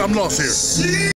I'm lost here.